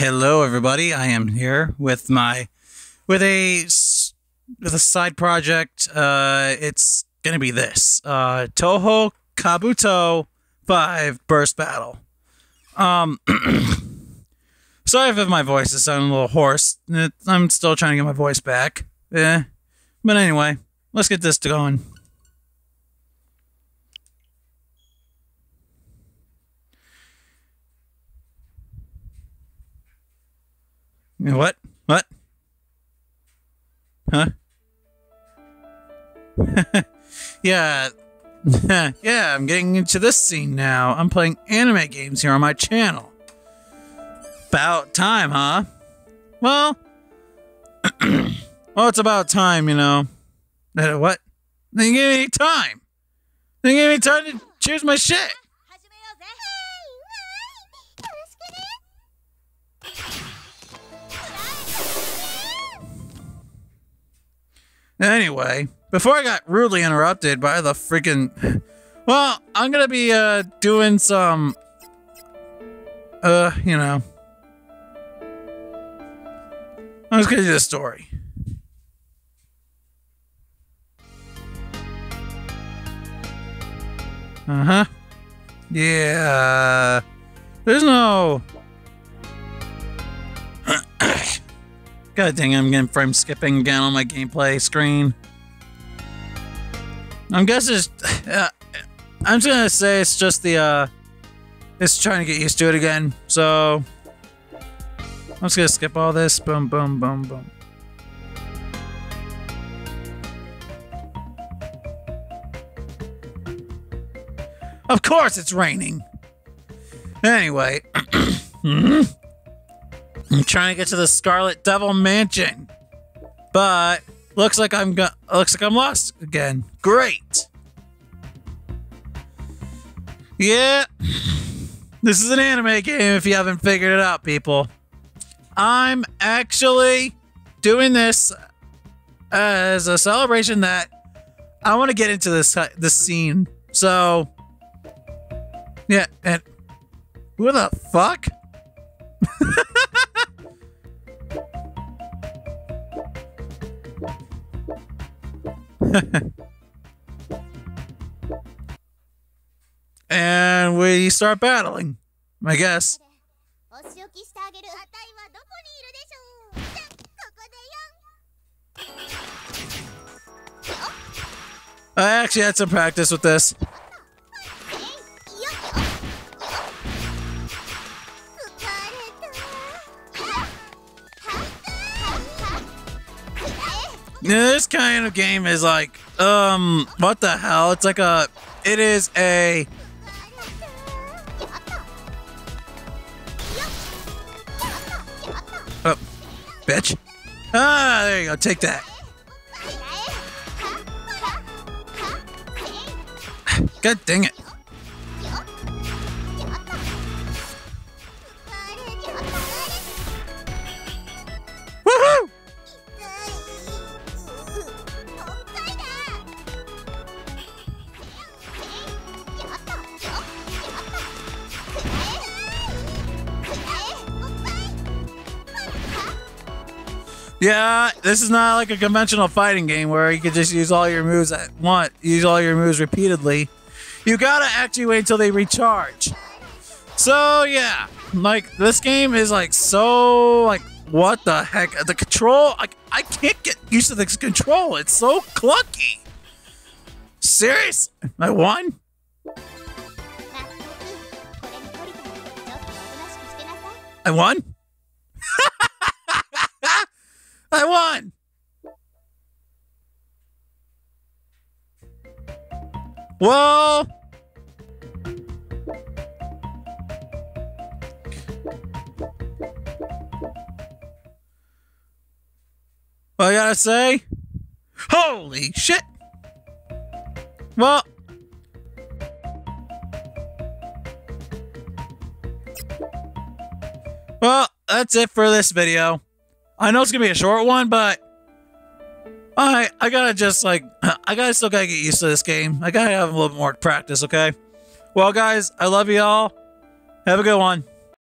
Hello, everybody. I am here with my with a with a side project. Uh, it's gonna be this uh, Touhou Kabuto Five Burst Battle. Um, sorry if my voice is sounding a little hoarse. I'm still trying to get my voice back. Yeah, but anyway, let's get this going. What? What? Huh? yeah. yeah, I'm getting into this scene now. I'm playing anime games here on my channel. About time, huh? Well, well, it's about time, you know. What? They give me time. They give me time to choose my shit. Anyway, before I got rudely interrupted by the freaking. Well, I'm gonna be uh doing some. Uh, you know. I'm just gonna do the story. Uh huh. Yeah. There's no. God dang I'm getting frame skipping again on my gameplay screen. I'm guessing uh, I'm just gonna say it's just the, uh, it's trying to get used to it again. So, I'm just gonna skip all this. Boom, boom, boom, boom. Of course it's raining. Anyway. I'm trying to get to the Scarlet Devil Mansion. But looks like I'm go- looks like I'm lost again. Great. Yeah. This is an anime game if you haven't figured it out, people. I'm actually doing this as a celebration that I want to get into this this scene. So yeah, and who the fuck? and we start battling, I guess. I actually had some practice with this. This kind of game is like, um, what the hell? It's like a, it is a, oh, bitch. Ah, there you go. Take that. God dang it. Yeah, this is not like a conventional fighting game where you can just use all your moves at once, use all your moves repeatedly. You gotta actually wait until they recharge. So yeah, like this game is like so like what the heck? The control, like I can't get used to this control. It's so clunky. Serious? I won? I won? Well, I gotta say, holy shit! Well, well, that's it for this video. I know it's gonna be a short one, but I I gotta just like I gotta still gotta get used to this game. I gotta have a little more practice, okay? Well, guys, I love you all. Have a good one.